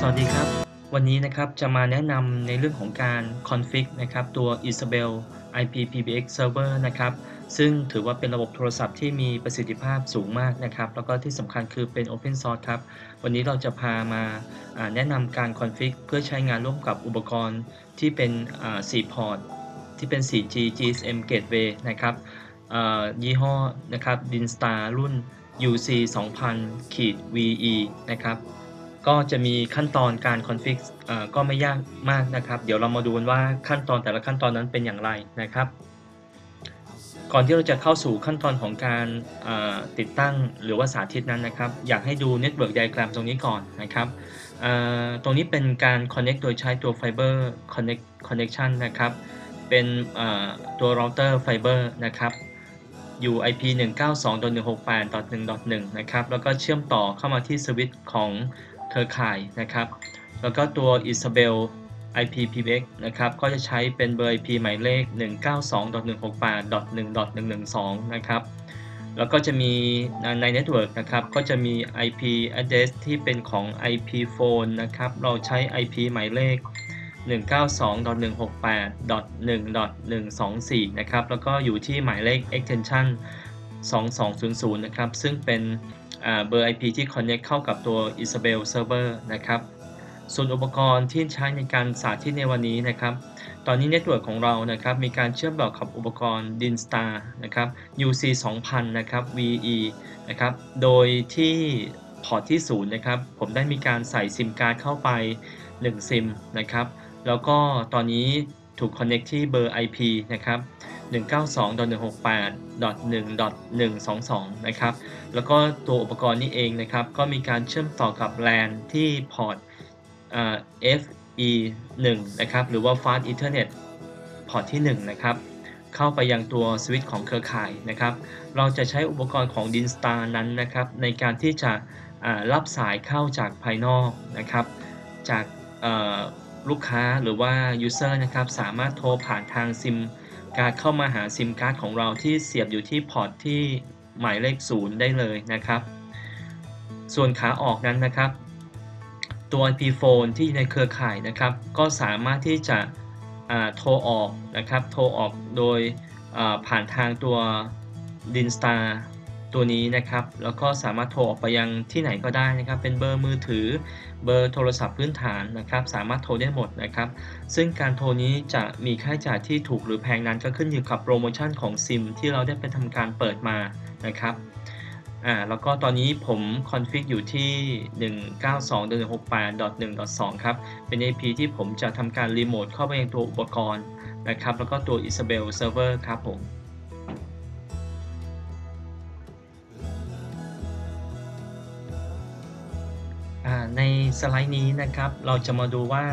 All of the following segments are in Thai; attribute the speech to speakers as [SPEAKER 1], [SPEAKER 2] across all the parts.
[SPEAKER 1] สวัสดีครับ วันนี้นะครับจะมาแนะนำในเรื่องของการ config นะครับตัว Isabel IPPBX Server นะครับซึ่งถือว่าเป็นระบบโทรศัพท์ที่มีประสิทธิภาพสูงมากนะครับ แล้วก็ที่สำคัญคือเป็น Open Source ครับ วันนี้เราจะพามาแนะนำการ config เพื่อใช้งานร่วมกับอุปกรณ์ที่เป็น4 port ที่เป็น 4G GSM Gateway นะครับยี่ห้อนะครับ Dinstar รุ่น UC 2000ขีด VE นะครับ ก็จะมีขั้นตอนการ config ก็ไม่ยากมากนะครับ เดี๋ยวเรามาดูกันว่าขั้นตอนแต่ละขั้นตอนนั้นเป็นอย่างไรนะครับ ก่อนที่เราจะเข้าสู่ขั้นตอนของการติดตั้งหรือว่าสาธิตนั้นนะครับ อยากให้ดู network diagram ตรงนี้ก่อนนะครับ ตรงนี้เป็นการ Connect โดยใช้ตัว Fiber Connect Connection นะครับ เป็นตัวเราเตอร์ไฟเบอร์นะครับอยู่ IP 192.168.1.1 นะครับ แล้วก็เชื่อมต่อเข้ามาที่สวิตช์ของเครือข่ายนะครับ แล้วก็ตัว Issabel IP PBX นะครับ ก็จะใช้เป็นเบอร์ IP หมายเลข 192.168.1.112 นะครับ แล้วก็จะมีในเน็ตเวิร์กนะครับ ก็จะมี IP address ที่เป็นของ IP phone นะครับ เราใช้ IP หมายเลข 192.168.1.124 นะครับ แล้วก็อยู่ที่หมายเลข extension 2200 นะครับ ซึ่งเป็น เบอร์ IP ที่ connect เข้ากับตัว Issabel Server นะครับ ส่วนอุปกรณ์ที่ใช้ในการสาธิตในวันนี้นะครับ ตอนนี้เน็ตเวิร์กของเรานะครับ มีการเชื่อมต่อกับอุปกรณ์ Dinstar นะครับ UC 2000นะครับ VE นะครับ โดยที่พอร์ตที่ 0 นะครับ ผมได้มีการใส่ซิมการ์ดเข้าไป 1 ซิมนะครับ แล้วก็ตอนนี้ถูก connect ที่เบอร์ IP นะครับ 192.168.1.122 นะครับ แล้วก็ตัวอุปกรณ์นี้เองนะครับ ก็มีการเชื่อมต่อกับ LAN ที่พอร์ต FE1 นะครับ หรือว่า Fast Ethernet พอร์ตที่ 1 นะครับ เข้าไปยังตัวสวิตช์ของเครือข่ายนะครับ เราจะใช้อุปกรณ์ของ Dinstar นั้นนะครับ ในการที่จะรับสายเข้าจากภายนอกนะครับ จากลูกค้าหรือว่า User นะครับ สามารถโทรผ่านทางซิม การ์ดเข้ามาหาซิมการ์ดของเราที่เสียบอยู่ที่พอร์ตที่หมายเลข 0 ได้เลยนะครับ ส่วนขาออกนั้นนะครับ ตัว IP phone ที่ในเครือข่ายนะครับ ก็สามารถที่จะโทรออกนะครับ โทรออกโดยผ่านทางตัว DINSTAR ตัวนี้นะครับ แล้วก็สามารถโทรออกไปยังที่ไหนก็ได้นะครับ เป็นเบอร์มือถือ เบอร์โทรศัพท์พื้นฐานนะครับ สามารถโทรได้หมดนะครับ ซึ่งการโทรนี้จะมีค่าใช้จ่ายที่ถูกหรือแพงนั้นก็ขึ้นอยู่กับโปรโมชั่นของซิมที่เราได้ไปทำการเปิดมานะครับอ่าแล้วก็ตอนนี้ผมคอนฟิกอยู่ที่ 192.168.1.2 ครับ เป็น IP ที่ผมจะทำการรีโมทเข้าไปยังตัวอุปกรณ์นะครับ แล้วก็ตัว Isabel Server ครับผม ในสไลด์นี้นะครับ เราจะมาดูว่า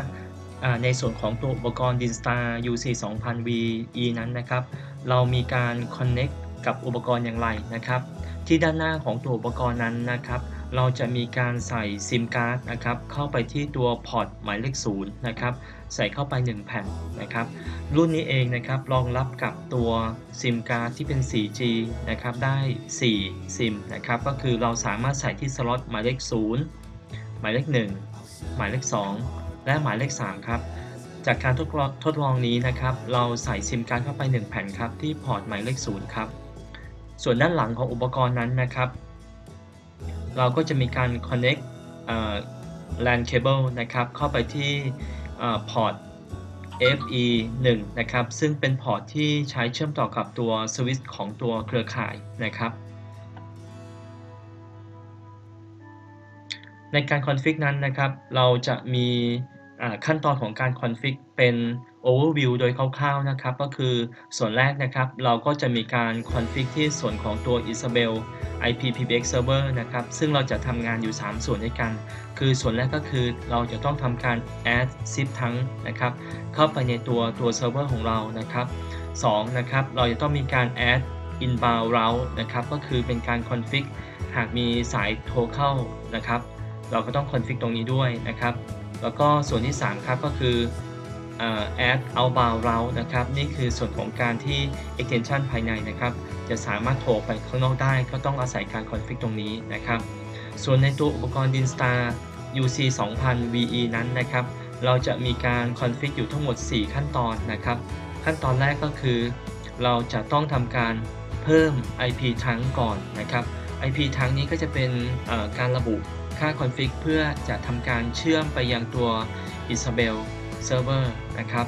[SPEAKER 1] ในส่วนของตัวอุปกรณ์ Dinstar UC 2000 VE นั้นนะครับ เรามีการ Connect กับอุปกรณ์อย่างไรนะครับ ที่ด้านหน้าของตัวอุปกรณ์นั้นนะครับ เราจะมีการใส่ซิมการ์ดนะครับ เข้าไปที่ตัวพอร์ตหมายเลข0นะครับ ใส่เข้าไป 1 แผ่นนะครับ รุ่นนี้เองนะครับ รองรับกับตัวซิมการ์ดที่เป็น 4G นะครับ ได้ 4 ซิมนะครับ ก็คือเราสามารถใส่ที่สล็อตหมายเลข0 หมายเลข 1 หมายเลข 2 และหมายเลข 3 ครับ จากการทดลองทดลองนี้นะครับ เราใส่ซิมการ์ดเข้าไป 1 แผ่นครับ ที่พอร์ตหมายเลข 0 ครับ ส่วนด้านหลังของอุปกรณ์นั้นนะครับ เราก็จะมีการ connect LAN cable นะครับ เข้าไปที่พอร์ต FE 1 นะครับ ซึ่งเป็นพอร์ตที่ใช้เชื่อมต่อกับตัวสวิตช์ของตัวเครือข่ายนะครับ ในการ config นั้นนะครับ เราจะมีขั้นตอนของการ config เป็น overview โดยคร่าวๆนะครับ ก็คือส่วนแรกนะครับ เราก็จะมีการ config ที่ส่วนของตัว Issabel IP PBX server นะครับ ซึ่งเราจะทำงานอยู่ 3 ส่วนด้วยกัน คือส่วนแรกก็คือเราจะต้องทำการ add SIP trunk นะครับ เข้าไปในตัวตัวเซิร์ฟเวอร์ของเรานะครับ 2. นะครับ เราจะต้องมีการ add inbound route นะครับ ก็คือเป็นการ config หากมีสายโทรเข้านะครับ เราก็ต้อง config ตรงนี้ด้วยนะครับ แล้วก็ส่วนที่ 3 ครับก็คือ add outbound route นะครับนี่คือส่วนของการที่ extension ภายในนะครับ จะสามารถโทรไปข้างนอกได้ ก็ต้องอาศัยการ config ตรงนี้นะครับ ส่วนในตัวอุปกรณ์ Dinstar UC 2000 VE นั้นนะครับ เราจะมีการ config อยู่ทั้งหมด 4 ขั้นตอนนะครับ ขั้นตอนแรกก็คือ เราจะต้องทำการเพิ่ม IP ทั้งก่อนนะครับ IP ทั้งนี้ก็จะเป็นการระบุ ค่า config เพื่อจะทำการเชื่อมไปยังตัว Issabel Server นะครับ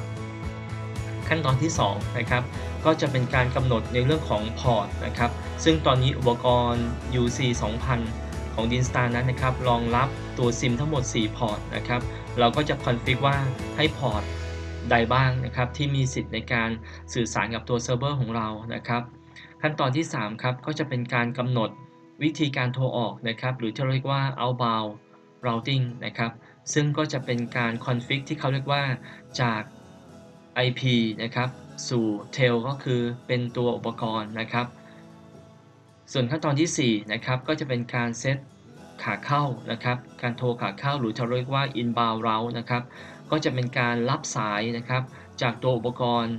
[SPEAKER 1] ขั้นตอนที่2นะครับก็จะเป็นการกำหนดในเรื่องของพอร์ตนะครับซึ่งตอนนี้อุปกรณ์ UC 2000 ของ Dinstar นั้นนะครับรองรับตัวซิมทั้งหมด 4 พอร์ตนะครับเราก็จะ config ว่าให้พอร์ตใดบ้างนะครับที่มีสิทธิ์ในการสื่อสารกับตัวเซิร์ฟเวอร์ของเรานะครับ ขั้นตอนที่ 3 ครับ ก็จะเป็นการกำหนด วิธีการโทรออกนะครับ หรือที่เราเรียกว่า outbound routing นะครับ ซึ่งก็จะเป็นการคอนฟิกที่เขาเรียกว่าจาก IP นะครับ สู่ tail ก็คือเป็นตัวอุปกรณ์นะครับ ส่วนขั้นตอนที่ 4 นะครับ ก็จะเป็นการเซตขาเข้านะครับ การโทรขาเข้าหรือที่เราเรียกว่า inbound route นะครับ ก็จะเป็นการรับสายนะครับ จากตัวอุปกรณ์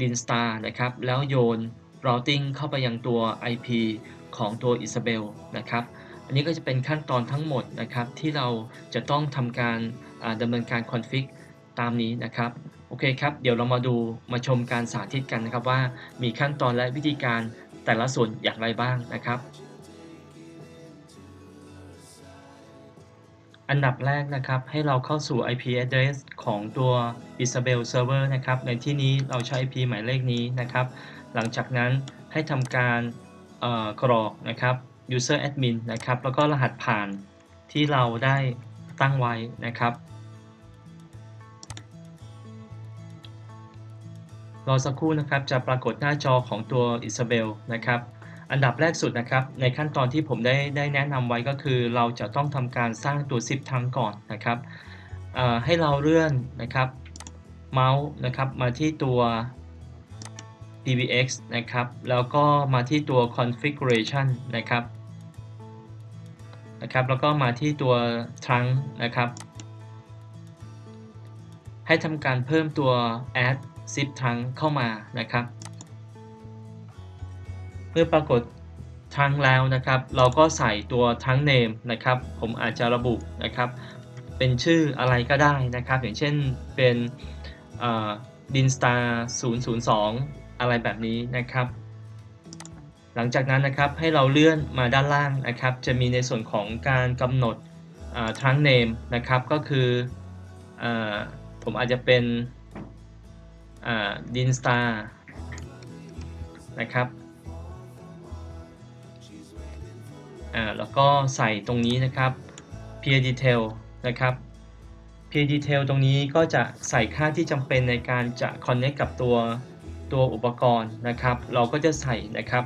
[SPEAKER 1] Dinstar นะครับ แล้วโยน routing เข้าไปยังตัว IP ของตัว Isabel นะครับ อันนี้ก็จะเป็นขั้นตอนทั้งหมดนะครับที่เราจะต้องทำการดำเนินการคอนฟิกตามนี้นะครับโอเคครับ เดี๋ยวเรามาดูมาชมการสาธิตกันนะครับว่ามีขั้นตอนและวิธีการแต่ละส่วนอย่างไรบ้างนะครับ อันดับแรกนะครับให้เราเข้าสู่ IP address ของตัว Isabel Server นะครับ ในที่นี้เราใช้ IP หมายเลขนี้นะครับ หลังจากนั้นให้ทำการ กรอกนะครับ user admin นะครับ แล้วก็รหัสผ่านที่เราได้ตั้งไว้นะครับ รอสักครู่นะครับจะปรากฏหน้าจอของตัว Isabel นะครับอันดับแรกสุดนะครับ ในขั้นตอนที่ผมได้ได้แนะนำไว้ก็คือ เราจะต้องทำการสร้างตัว zip ทั้งก่อนนะครับให้เราเลื่อนนะครับเมาส์นะครับมาที่ตัว PBX นะครับ แล้วก็มาที่ตัว configuration นะครับ นะครับ แล้วก็มาที่ตัว trunk นะครับ ให้ทำการเพิ่มตัว add zip trunk เข้ามานะครับ เมื่อปรากฏ trunk แล้วนะครับ เราก็ใส่ตัว trunk name นะครับ ผมอาจจะระบุนะครับ เป็นชื่ออะไรก็ได้นะครับ อย่างเช่นเป็น dinstar 002 อะไรแบบนี้นะครับ หลังจากนั้นนะครับให้เราเลื่อนมาด้านล่างนะครับ จะมีในส่วนของการกำหนดทั้ง name นะครับก็คืออผมอาจจะเป็นดินสตาร์นะครับแล้วก็ใส่ตรงนี้นะครับ peer detail นะครับ peer detail ตรงนี้ก็จะใส่ค่าที่จำเป็นในการจะ connect กับตัว ตัวอุปกรณ์นะครับ เราก็จะใส่นะครับ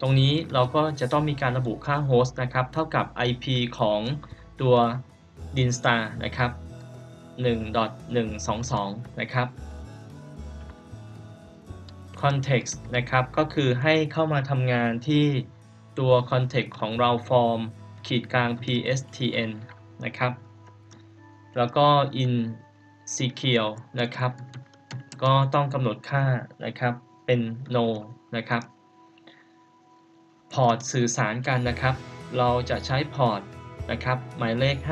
[SPEAKER 1] ตรงนี้เราก็จะต้องมีการระบุค่าโฮสต์นะครับ เท่ากับ IP ของตัว Dinstar นะครับ1.122 นะครับ context นะครับก็คือให้เข้ามาทำงานที่ตัว context ของเรา form ขีดกลาง pstn นะครับ แล้วก็ in secure นะครับ ก็ต้องกำหนดค่านะครับเป็น no นะครับ พอร์ตสื่อสารกันนะครับ เราจะใช้พอร์ตนะครับ หมายเลข 5060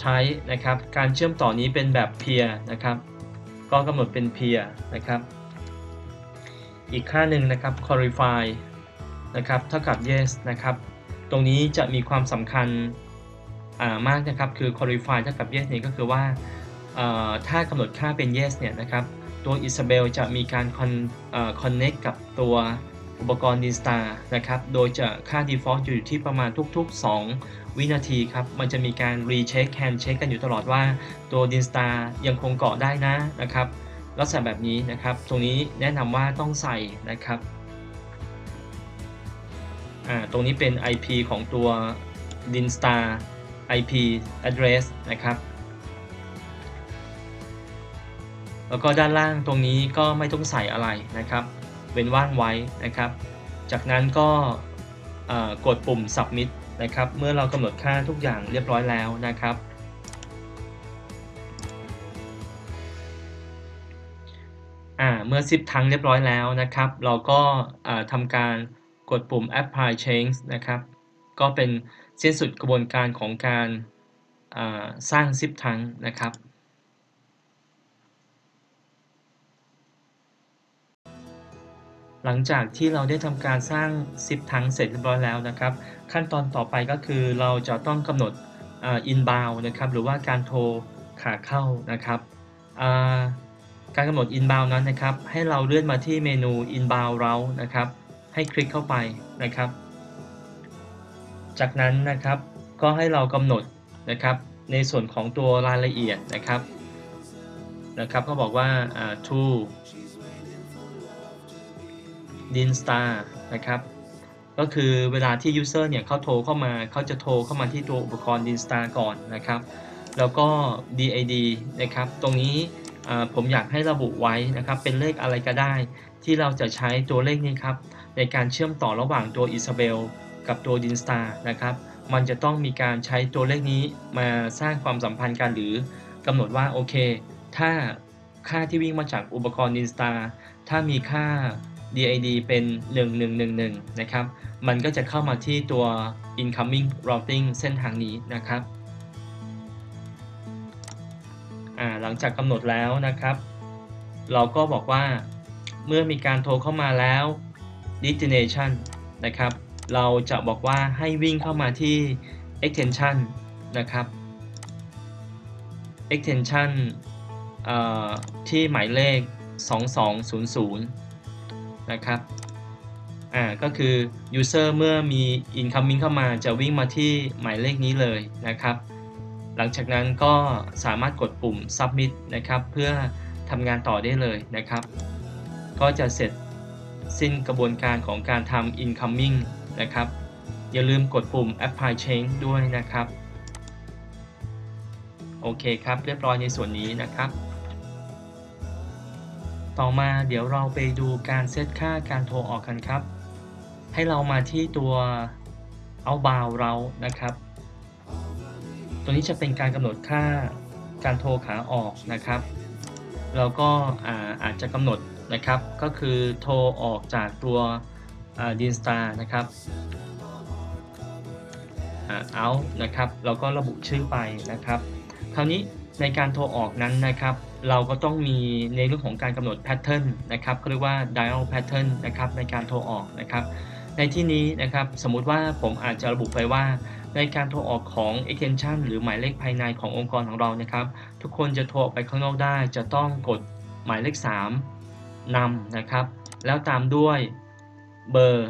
[SPEAKER 1] ใช้นะครับ การเชื่อมต่อนี้เป็นแบบเพียนะครับ ก็กำหนดเป็นเพียนะครับ อีกค่าหนึ่งนะครับ qualify นะครับ เท่ากับ yes นะครับ ตรงนี้จะมีความสำคัญมากนะครับ คือ qualify เท่ากับ yes นี่ก็คือว่า ถ้ากำหนดค่าเป็น yes เนี่ยนะครับ ตัว Isabel จะมีการ connect กับตัวอุปกรณ์ Dinstar นะครับ โดยจะค่า default อยู่ที่ประมาณทุก ๆ 2 วินาทีครับ มันจะมีการ recheck hand check กันอยู่ตลอดว่าตัว Dinstar ยังคงเกาะได้นะนะครับ ลักษณะแบบนี้นะครับ ตรงนี้แนะนำว่าต้องใส่นะครับ ตรงนี้เป็น IP ของตัว Dinstar IP address นะครับ แล้วก็ด้านล่างตรงนี้ก็ไม่ต้องใส่อะไรนะครับ เว้นว่างไว้นะครับ จากนั้นก็กดปุ่ม submit นะครับ เมื่อเรากำหนดค่าทุกอย่างเรียบร้อยแล้วนะครับ เมื่อซิปทั้งเรียบร้อยแล้วนะครับ เราก็ทำการกดปุ่ม apply change นะครับ ก็เป็นสิ้นสุดกระบวนการของการสร้างซิปทังนะครับ หลังจากที่เราได้ทำการสร้างซิปทังเสร็จเรียบร้อยแล้วนะครับ ขั้นตอนต่อไปก็คือเราจะต้องกำหนดอินบาวนะครับหรือว่าการโทรขาเข้านะครับการกำหนด inbound นั้นนะครับ ให้เราเลื่อนมาที่เมนู inbound route นะครับ ให้คลิกเข้าไปนะครับ จากนั้นนะครับก็ให้เรากำหนดนะครับ ในส่วนของตัวรายละเอียดนะครับนะครับ ก็บอกว่า to din star นะครับ ก็คือเวลาที่ user เนี่ยเขาโทรเข้ามาเขาจะโทรเข้ามาที่ตัวอุปกรณ์ din star ก่อนนะครับ แล้วก็ did นะครับ ตรงนี้ผมอยากให้ระบุไว้นะครับ เป็นเลขอะไรก็ได้ ที่เราจะใช้ตัวเลขนี้ครับ ในการเชื่อมต่อระหว่างตัวอิซาเบลกับตัวดินสตาร์นะครับ มันจะต้องมีการใช้ตัวเลขนี้มาสร้างความสัมพันธ์กันหรือกำหนดว่าโอเค ถ้าค่าที่วิ่งมาจากอุปกรณ์ดินสตาร์ถ้ามีค่า DID เป็น 1111 นะครับ มันก็จะเข้ามาที่ตัว incoming routing เส้นทางนี้นะครับ หลังจากกำหนดแล้วนะครับ เราก็บอกว่าเมื่อมีการโทรเข้ามาแล้ว destination นะครับ เราจะบอกว่าให้วิ่งเข้ามาที่ extension นะครับ extension ที่หมายเลข 2200 นะครับอ่าก็คือ user เมื่อมี incoming เข้ามาจะวิ่งมาที่หมายเลขนี้เลยนะครับ หลังจากนั้นก็สามารถกดปุ่ม submit นะครับ เพื่อทำงานต่อได้เลยนะครับ ก็จะเสร็จสิ้นกระบวนการของการทำ incoming นะครับ อย่าลืมกดปุ่ม apply change ด้วยนะครับ โอเคครับ เรียบร้อยในส่วนนี้นะครับ ต่อมาเดี๋ยวเราไปดูการเซตค่าการโทรออกกันครับ ให้เรามาที่ตัว outbound เรานะครับ ตัวนี้จะเป็นการกำหนดค่าการโทรขาออกนะครับ เราก็อาจจะกำหนดนะครับ ก็คือโทรออกจากตัวดินสตาร์นะครับเอานะครับ เราก็ระบุชื่อไปนะครับ คราวนี้ในการโทรออกนั้นนะครับ เราก็ต้องมีในเรื่องของการกำหนดแพทเทิร์นนะครับเขาเรียกว่า dial pattern นะครับในการโทรออกนะครับ ในที่นี้นะครับสมมุติว่าผมอาจจะระบุไปว่า ในการโทรออกของ extension หรือหมายเลขภายในขององค์กรของเรานะครับ ทุกคนจะโทรออกไปข้างนอกได้ จะต้องกดหมายเลข 3นำนะครับ แล้วตามด้วยเบอร์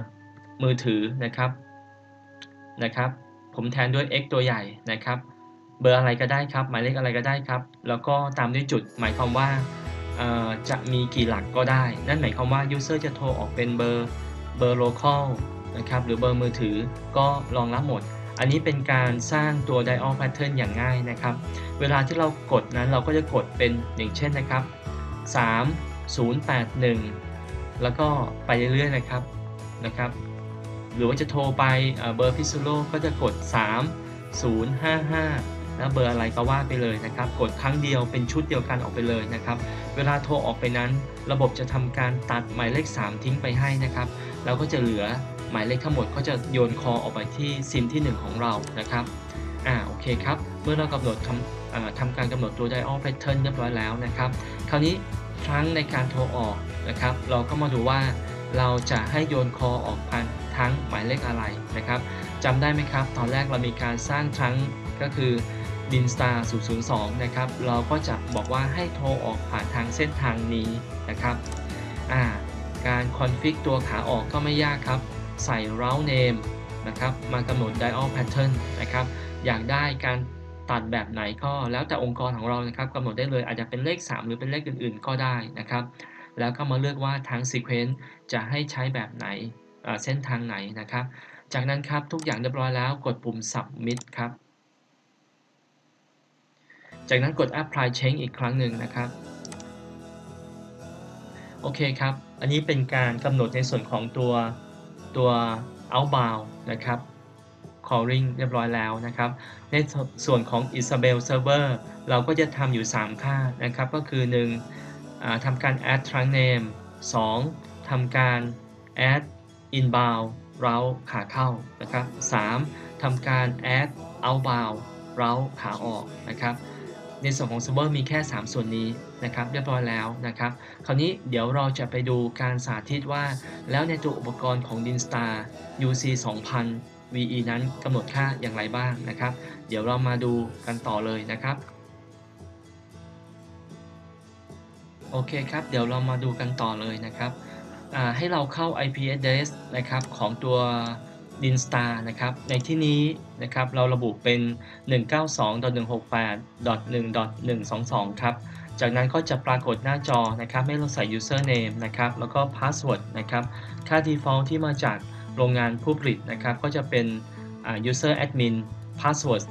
[SPEAKER 1] มือถือนะครับนะครับ ผมแทนด้วย x ตัวใหญ่นะครับ เบอร์อะไรก็ได้ครับ หมายเลขอะไรก็ได้ครับ แล้วก็ตามด้วยจุด หมายความว่าจะมีกี่หลักก็ได้ นั่นหมายความว่า user จะโทรออกเป็นเบอร์เบอร์ local นะครับ หรือเบอร์มือถือก็รองรับหมด อันนี้เป็นการสร้างตัว dial pattern อย่างง่ายนะครับ เวลาที่เรากดนั้นเราก็จะกดเป็นอย่างเช่นนะครับ 3 0 8 1 แล้วก็ไปเรื่อยๆนะครับนะครับ หรือว่าจะโทรไปเบอร์พิซซูโลก็จะกด 3 0 5 5แล้วเบอร์อะไรก็ว่าไปเลยนะครับ กดครั้งเดียวเป็นชุดเดียวกันออกไปเลยนะครับ เวลาโทรออกไปนั้น ระบบจะทำการตัดหมายเลข 3 ทิ้งไปให้นะครับแล้วก็จะเหลือหมายเลขทั้งหมดก็จะโยนคอออกไปที่ซิมที่ 1 ของเรานะครับอ่าโอเคครับ เมื่อเรากำหนดทำทำการกำหนดตัว dial pattern เรียบร้อยแล้วนะครับ คราวนี้ครั้งในการโทรออกนะครับ เราก็มาดูว่าเราจะให้โยนคอออกผ่านทั้งหมายเลขอะไรนะครับจำได้ไหมครับ ตอนแรกเรามีการสร้างทั้งก็คือ Dinstar002 นะครับ เราก็จะบอกว่าให้โทรออกผ่านทางเส้นทางนี้นะครับ การ config ตัวขาออกก็ไม่ยากครับ ใส่ route name นะครับ มากำหนด dial pattern นะครับ อยากได้การตัดแบบไหนก็แล้วแต่องค์กรของเรานะครับกำหนดได้เลยอาจจะเป็นเลข 3 หรือเป็นเลขอื่นๆ ก็ได้นะครับ แล้วก็มาเลือกว่าทาง sequence จะให้ใช้แบบไหนเส้นทางไหนนะครับ จากนั้นครับทุกอย่างเรียบร้อยแล้วกดปุ่ม submit ครับ จากนั้นกด apply change อีกครั้งหนึ่งนะครับ โอเคครับ อันนี้เป็นการกำหนดในส่วนของตัวตัว outbound นะครับ calling เรียบร้อยแล้วนะครับ ในส่วนของ Isabel server เราก็จะทำอยู่ 3 ค่านะครับ ก็คือ 1. ทำการ add trunk name 2. ทำการ add inbound route ขาเข้านะครับ 3. ทำการ add outbound route ขาออกนะครับ ในส่วนของ server มีแค่ 3 ส่วนนี้นะครับเรียบร้อยแล้วนะครับ คราวนี้เดี๋ยวเราจะไปดูการสาธิตว่า แล้วในตัวอุปกรณ์ของ Dinstar UC 2000 VE นั้นกำหนดค่าอย่างไรบ้างนะครับ เดี๋ยวเรามาดูกันต่อเลยนะครับโอเคครับ เดี๋ยวเรามาดูกันต่อเลยนะครับให้เราเข้า IP address นะครับของตัว Dinstar นะครับ ในที่นี้นะครับเราระบุเป็น 192.168.1.122 ครับ จากนั้นก็จะปรากฏหน้าจอนะครับ ให้เราใส่ username นะครับ แล้วก็ password นะครับ ค่า default ที่มาจากโรงงานผู้ผลิตนะครับ ก็จะเป็น user admin password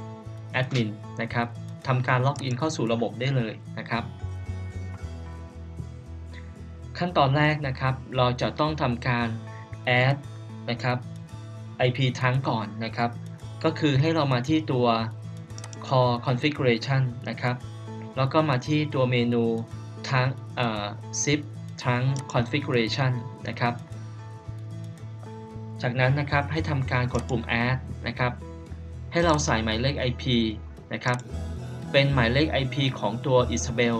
[SPEAKER 1] admin นะครับทำการล็อกอินเข้าสู่ระบบได้เลยนะครับ ขั้นตอนแรกนะครับ เราจะต้องทำการ add นะครับ IP ทั้งก่อนนะครับ ก็คือให้เรามาที่ตัว core configuration นะครับ แล้วก็มาที่ตัวเมนูทั้ง zip ทั้ง configuration นะครับ จากนั้นนะครับให้ทำการกดปุ่ม add นะครับ ให้เราใส่หมายเลข IP นะครับ เป็นหมายเลข IP ของตัว Isabel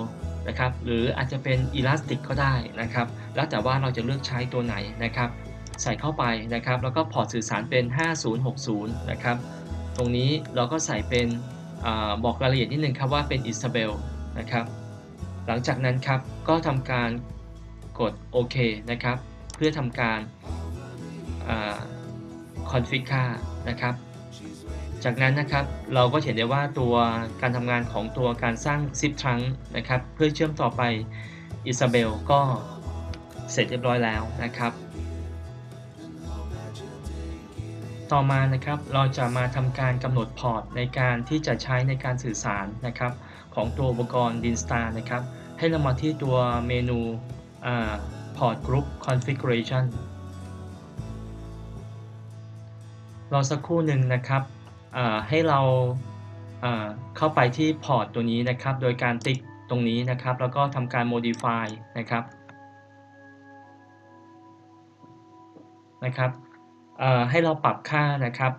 [SPEAKER 1] นะครับ หรืออาจจะเป็น Elastic ก็ได้นะครับ แล้วแต่ว่าเราจะเลือกใช้ตัวไหนนะครับ ใส่เข้าไปนะครับ แล้วก็พอร์ตสื่อสารเป็น 5060 นะครับ ตรงนี้เราก็ใส่เป็นอบอกรายละเอียดนิดนึงครับว่าเป็น Isabel นะครับ หลังจากนั้นครับก็ทำการกดโอเคนะครับ เพื่อทำการ config ค่านะครับ จากนั้นนะครับเราก็เห็นได้ว่าตัวการทำงานของตัวการสร้าง SIP trunk นะครับ เพื่อเชื่อมต่อไป Issabel ก็เสร็จเรียบร้อยแล้วนะครับ ต่อมานะครับเราจะมาทำการกำหนดพอร์ตในการที่จะใช้ในการสื่อสารนะครับ ของตัวอุปกรณ์ Dinstar นะครับ ให้เรามาที่ตัวเมนู Port Group Configuration รอสักครู่หนึ่งนะครับให้เราเข้าไปที่พอร์ตตัวนี้นะครับ โดยการติ๊กตรงนี้นะครับ แล้วก็ทำการ modify นะครับนะครับ ให้เราปรับค่านะครับ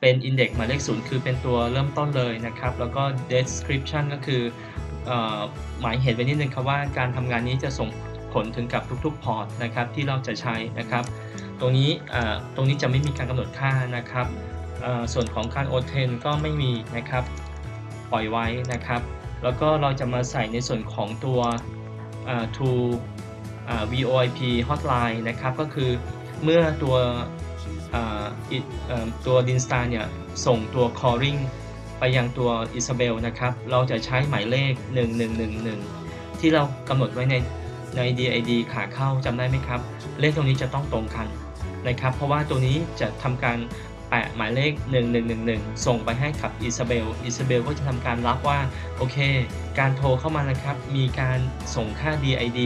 [SPEAKER 1] เป็น index หมายเลขศูนย์คือเป็นตัวเริ่มต้นเลยนะครับ แล้วก็ description ก็คือหมายเหตุไว้นิดนึงครับว่าการทำงานนี้จะส่งผลถึงกับทุกๆพอร์ตนะครับที่เราจะใช้นะครับ ตรงนี้ตรงนี้จะไม่มีการกำหนดค่านะครับส่วนของการโอเทนก็ไม่มีนะครับปล่อยไว้นะครับ แล้วก็เราจะมาใส่ในส่วนของตัว to VoIP hotline นะครับ ก็คือเมื่อตัว ตัว Dinstar เนี่ยส่งตัว calling ไปยังตัว Isabel นะครับ เราจะใช้หมายเลข 1111 ที่เรากำหนดไว้ในใน DID ขาเข้าจำได้ไหมครับ เลขตรงนี้จะต้องตรงกันนะครับ เพราะว่าตัวนี้จะทำการแปะหมายเลข 1111 ส่งไปให้กับอิซาเบล อิซาเบลก็จะทำการรับว่า โอเค การโทรเข้ามานะครับ มีการส่งค่า DID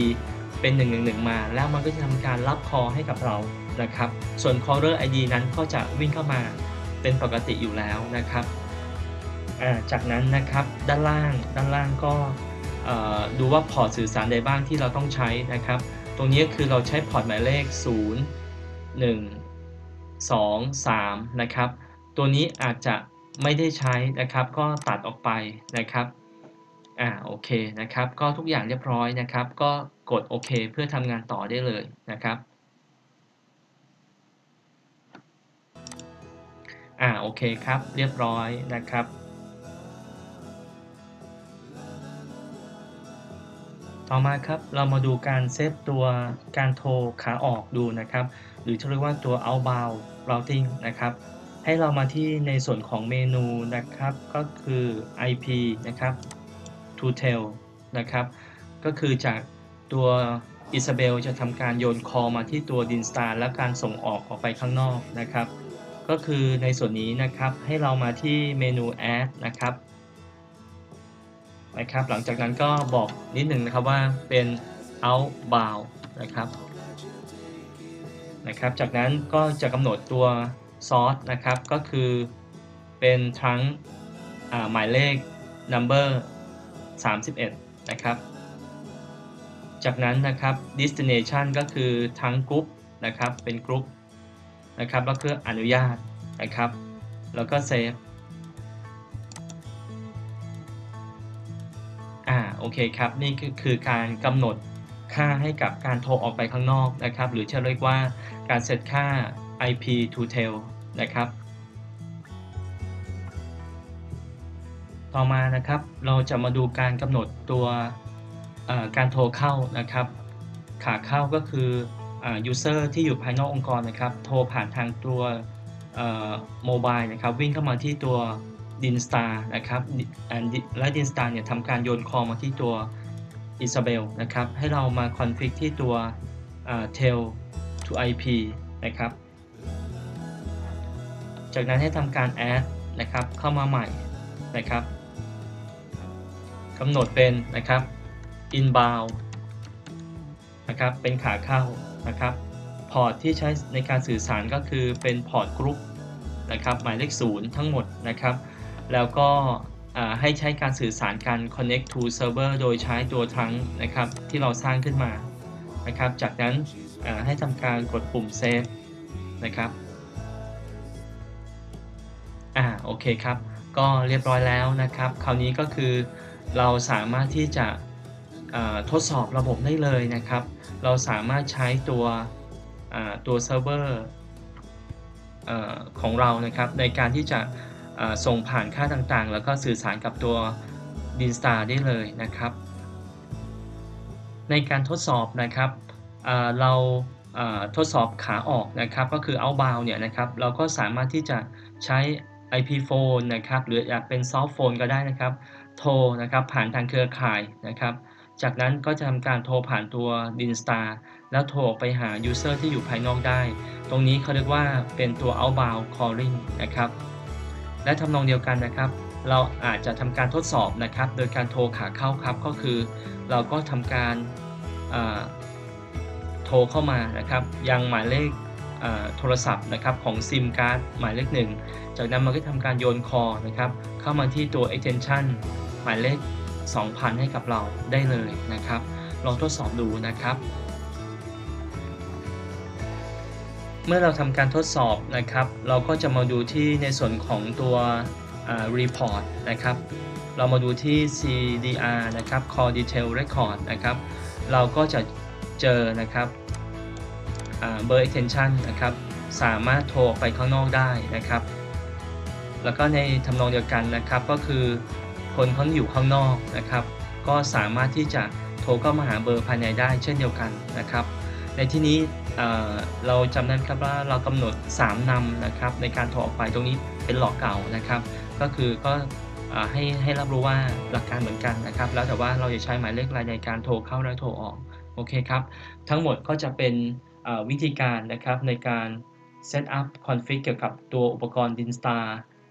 [SPEAKER 1] เป็น 111 มา แล้วมันก็จะทำการรับคอให้กับเรา นะครับ ส่วน caller ID นั้นก็จะวิ่งเข้ามาเป็นปกติอยู่แล้วนะครับจากนั้นนะครับด้านล่างด้านล่างก็ดูว่าพอร์ตสื่อสารใดบ้างที่เราต้องใช้นะครับ ตรงนี้คือเราใช้พอร์ตหมายเลข 0 1 2 3 นะครับ ตัวนี้อาจจะไม่ได้ใช้นะครับ ก็ตัดออกไปนะครับอ่าโอเคนะครับ ก็ทุกอย่างเรียบร้อยนะครับ ก็กดโอเคเพื่อทำงานต่อได้เลยนะครับ อ่าโอเคครับ เรียบร้อยนะครับต่อมาครับเรามาดูการเซตตัวการโทรขาออกดูนะครับ หรือที่เรียกว่าตัว outbound routing นะครับ ให้เรามาที่ในส่วนของเมนูนะครับ ก็คือ IP นะครับ to tell นะครับ ก็คือจากตัว Isabel จะทำการโยนคอมาที่ตัว Dinstar และการส่งออกออกไปข้างนอกนะครับ ก็คือในส่วนนี้นะครับให้เรามาที่เมนู add นะครับนะครับ หลังจากนั้นก็บอกนิดหนึ่งนะครับว่าเป็น outbound นะครับนะครับ จากนั้นก็จะกำหนดตัว source นะครับ ก็คือเป็นทั้งหมายเลข number 31 นะครับ จากนั้นนะครับ destination ก็คือทั้งกรุ๊ปนะครับ เป็นกรุ๊ป นะครับแล้วก็อนุญาตนะครับ แล้วก็เซฟอ่าโอเคครับนี่คือการกำหนดค่าให้กับการโทรออกไปข้างนอกนะครับ หรือที่เรียกว่าการเซตค่า IP to tail นะครับ ต่อมานะครับเราจะมาดูการกำหนดตัวการโทรเข้านะครับ ขาเข้าก็คือ user ที่อยู่ภายนอกองค์กรนะครับ โทรผ่านทางตัวโมบายนะครับ วิ่งเข้ามาที่ตัว Dinstar นะครับ และ Dinstar เนี่ยทำการโยนคอมาที่ตัว Issabel นะครับ ให้เรามา config ที่ตัว Tel to IP นะครับ จากนั้นให้ทำการ add นะครับเข้ามาใหม่นะครับกำหนดเป็นนะครับ inbound นะครับ เป็นขาเข้า นะครับพอร์ตที่ใช้ในการสื่อสารก็คือเป็น port group นะครับหมายเลข0ทั้งหมดนะครับแล้วก็ให้ใช้การสื่อสารกัน connect to server โดยใช้ตัว trunk นะครับที่เราสร้างขึ้นมานะครับจากนั้นให้ทำการกดปุ่ม save นะครับอ่าโอเคครับ ก็เรียบร้อยแล้วนะครับ คราวนี้ก็คือเราสามารถที่จะทดสอบระบบได้เลยนะครับ เราสามารถใช้ตัวตัวเซิร์ฟเวอร์ของเรานะครับ ในการที่จะส่งผ่านค่าต่างๆ แล้วก็สื่อสารกับตัว d i n s t a r ได้เลยนะครับ ในการทดสอบนะครับเราทดสอบขาออกนะครับ ก็คือ outbound เนี่ยนะครับ เราก็สามารถที่จะใช้ IP phone นะครับ หรืออยากเป็น soft phone ก็ได้นะครับ โทรนะครับ ผ่านทางเครือข่ายนะครับ จากนั้นก็จะทำการโทรผ่านตัว Dinstar แล้วโทรไปหา user ที่อยู่ภายนอกได้ ตรงนี้เขาเรียกว่าเป็นตัว outbound calling นะครับ และทำนองเดียวกันนะครับ เราอาจจะทำการทดสอบนะครับ โดยการโทรขาเข้าครับ ก็คือ เราก็ทำการโทรเข้ามานะครับ ยังหมายเลขโทรศัพท์นะครับของซิมการ์ดหมายเลขหนึ่งจากนั้นมันก็ทำการโยนคอนะครับ เข้ามาที่ตัว extension หมายเลข 2,000 ให้กับเราได้เลยนะครับ ลองทดสอบดูนะครับ เมื่อเราทำการทดสอบนะครับ เราก็จะมาดูที่ในส่วนของตัว report นะครับ เรามาดูที่ CDR นะครับ Call Detail Record นะครับ เราก็จะเจอนะครับเบอร์ extension นะครับ สามารถโทรไปข้างนอกได้นะครับ แล้วก็ในทำนองเดียวกันนะครับก็คือ คนเขาอยู่ข้างนอกนะครับ ก็สามารถที่จะโทรเข้ามาหาเบอร์ภายในได้เช่นเดียวกันนะครับ ในที่นี้เราจำได้ครับว่าเรากำหนด 3นำนะครับในการโทรออกไปตรงนี้เป็นหลอกเก่านะครับ ก็คือก็ให้ให้รับรู้ว่าหลักการเหมือนกันนะครับ แล้วแต่ว่าเราจะใช้หมายเลขรายในการโทรเข้าและโทรออกโอเคครับทั้งหมดก็จะเป็นวิธีการนะครับในการ set up config เกี่ยวกับตัวอุปกรณ์ Dinstar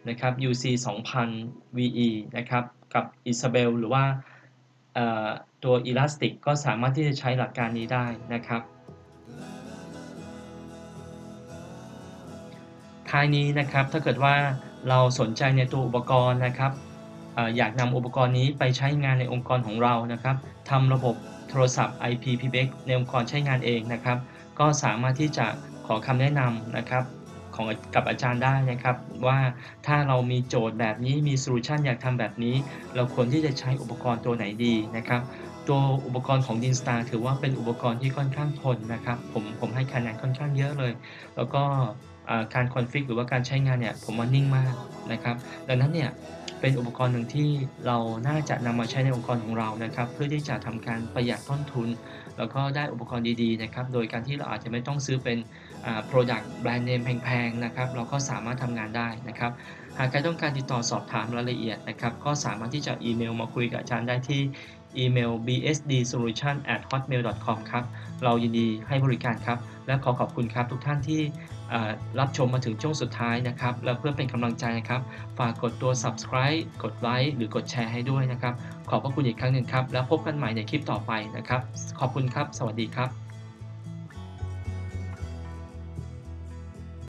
[SPEAKER 1] นะครับ UC 2000 VE นะครับกับ Isabel หรือว่าตัว Elastic ก็สามารถที่จะใช้หลักการนี้ได้นะครับ ท้ายนี้นะครับถ้าเกิดว่าเราสนใจในตัวอุปกรณ์นะครับอยากนำอุปกรณ์นี้ไปใช้งานในองค์กรของเรานะครับทำระบบโทรศัพท์ IP PBX ในองค์กรใช้งานเองนะครับ ก็สามารถที่จะขอคำแนะนำนะครับ ของกับอาจารย์ได้นะครับ ว่าถ้าเรามีโจทย์แบบนี้มี solution อยากทำแบบนี้ เราควรที่จะใช้อุปกรณ์ตัวไหนดีนะครับ ตัวอุปกรณ์ของ Dinstar ถือว่าเป็นอุปกรณ์ที่ค่อนข้างทนนะครับ ผมผมให้คะแนนค่อนข้างเยอะเลย แล้วก็การ config หรือว่าการใช้งานเนี่ยผมว่านิ่งมากนะครับ ดังนั้นเนี่ยเป็นอุปกรณ์หนึ่งที่เราน่าจะนำมาใช้ในองค์กรของเรานะครับ เพื่อที่จะทำการประหยัดต้นทุน แล้วก็ได้อุปกรณ์ดีๆนะครับ โดยการที่เราอาจจะไม่ต้องซื้อเป็น Product แบรนด์เนมแพงๆนะครับเราก็สามารถทำงานได้นะครับหากใครต้องการติดต่อสอบถามรายละเอียดนะครับก็สามารถที่จะอีเมลมาคุยกับอาจารย์ได้ที่อีเมล bsdsolution@hotmail.com ครับ เรายินดีให้บริการครับ และขอขอบคุณครับทุกท่านที่รับชมมาถึงช่วงสุดท้ายนะครับ และเพื่อเป็นกำลังใจนะครับ ฝากกดตัว subscribe กดไลค์หรือกดแชร์ให้ด้วยนะครับ ขอบพระคุณอีกครั้งหนึ่งครับ แล้วพบกันใหม่ในคลิปต่อไปนะครับ ขอบคุณครับ สวัสดีครับ